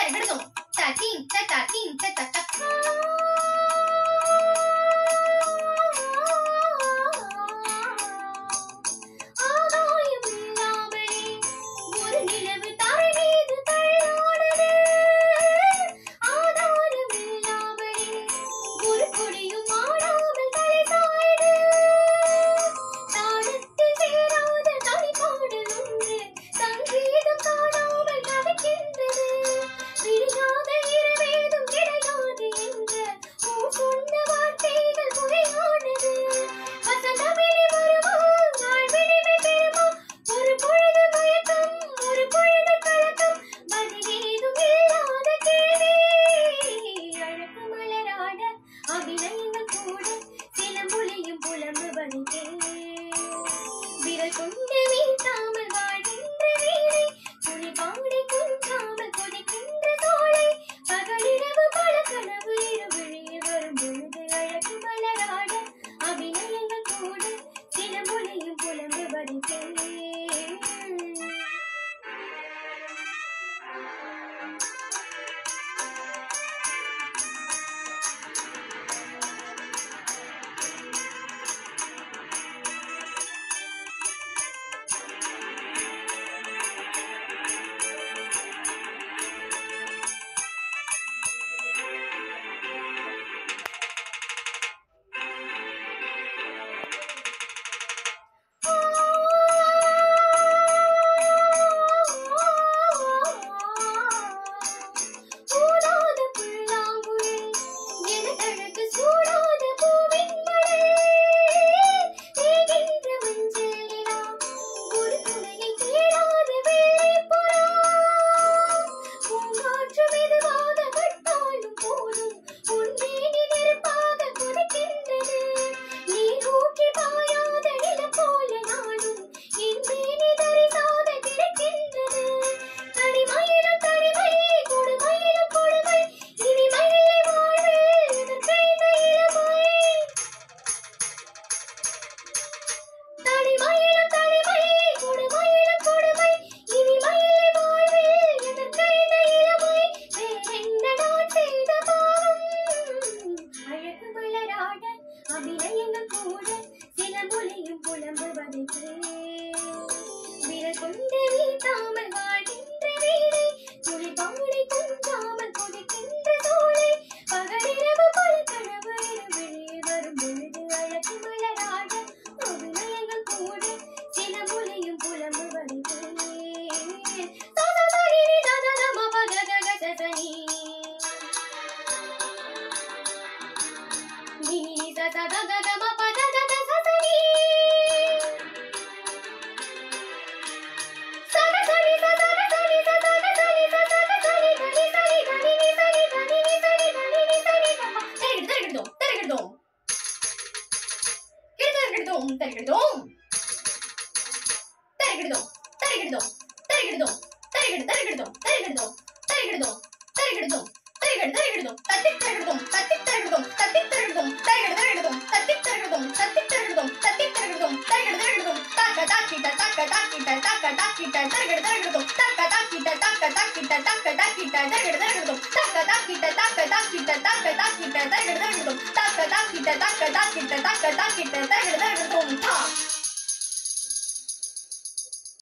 தரிகடதும் தத்தீந்த தத்தீந்த தக்க ஆதாயம் இல்லாமலே ஒரு நிலவு தரை மீது தள்ளாடுது ஆதாரம் இல்லாமலே ஒரு கொடியும் ஆடாமல் துளி பாடி குஞ்சாமல் கொதிக்கின்ற சோலை பகலிரவு பல கனவு வெளியே வரும் பொழுது அழகு மலராட அபிநயங்கள் கூட சில மொழியும் புலம்பு வருகிறேன் தரிகிடுதோம் தரிகிடுதோம் தரிகிடுதோம் தரிகிடு தரிகிடுதோம் தரிகிடுதோம் தரிகிடுதோம் தரிகிடுதோம் தரிகிடு தரிகிடுதோம் தத்தி தரிகிடுதோம் தத்தி தரிகிடுதோம் தத்தி தரிகிடுதோம் தரிகிடு தரிகிடுதோம் தத்தி தரிகிடுதோம் தத்தி தரிகிடுதோம் தத்தி தரிகிடுதோம் தரிகிடு தரிகிடுதோம் தாக்க தாக்கி தக்க தாக்கி தாக்கிட்ட தாக்க தாக்கிட்ட தரகடு தரகடுதும் தாக்க தாக்கிட்ட தாக்க தாக்கிட்ட தாக்க தாக்கிட்ட தரகடு தரகடுதும் தாக்க தாக்கிட்ட தாக்க தாக்கிட்ட தாக்க தாக்கிட்ட தரகடு தரகடுதும் தாக்க தாக்கிட்ட தாக்க தாக்கிட்ட தாக்க தாக்கிட்ட தரகடு தரகடுதும் தா